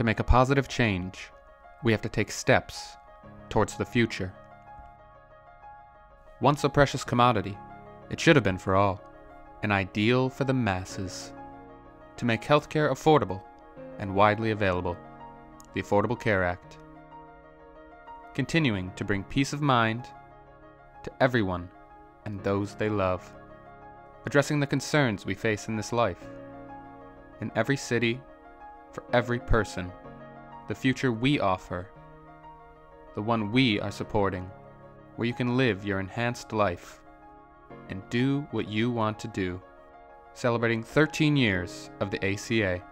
To make a positive change, we have to take steps towards the future. Once a precious commodity, it should have been for all, an ideal for the masses. To make healthcare affordable and widely available, the Affordable Care Act. Continuing to bring peace of mind to everyone and those they love. Addressing the concerns we face in this life. In every city, for every person, the future we offer, the one we are supporting, where you can live your enhanced life and do what you want to do. Celebrating 13 years of the ACA.